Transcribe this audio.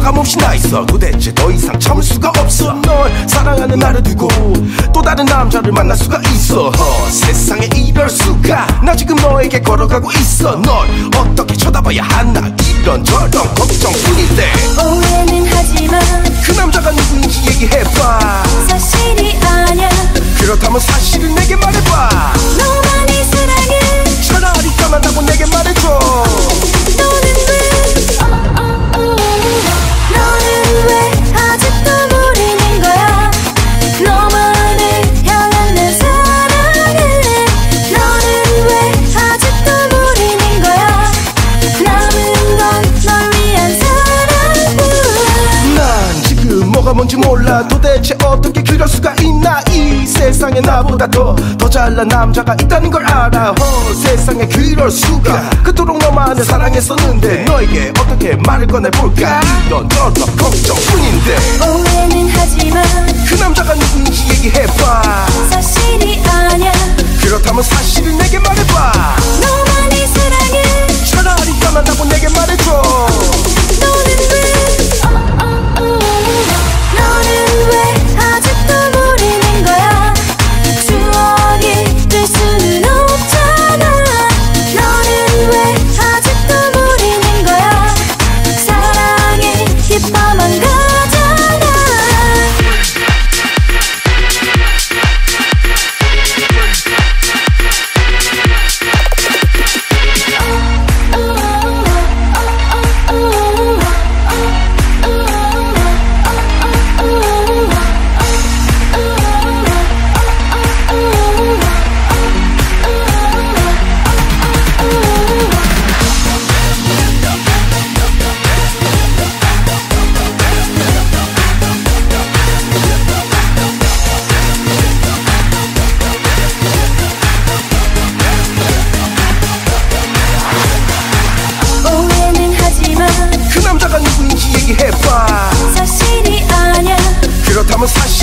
틀림없이 나 있어. 도대체 더 이상 참을 수가 없어. 널 사랑하는 나를 두고 또 다른 남자를 만날 수가 있어. 어, 세상에 이럴 수가 나 지금 너에게 걸어가고 있어. 널 어떻게 쳐다봐야 하나? 이런 저런 걱정뿐인데. 오해는 하지만 그 남자가 누구인지 얘기해봐. 사실이 아냐 그렇다면 사실을 내게 말해봐 뭐가 뭔지 몰라. 도대체 어떻게 그럴 수가 있나? 이 세상에 나보다 더 더 잘난 남자가 있다는 걸 알아. 어, 세상에 그럴 수가. 그토록 너만을 사랑했었는데 너에게 어떻게 말을 꺼내볼까? 이런 저런 걱정뿐인데. 오해는 하지만 그 남자가 누구인지 얘기해봐. 사실이 아냐 그렇다면 사실을 말해봐 I'ma slash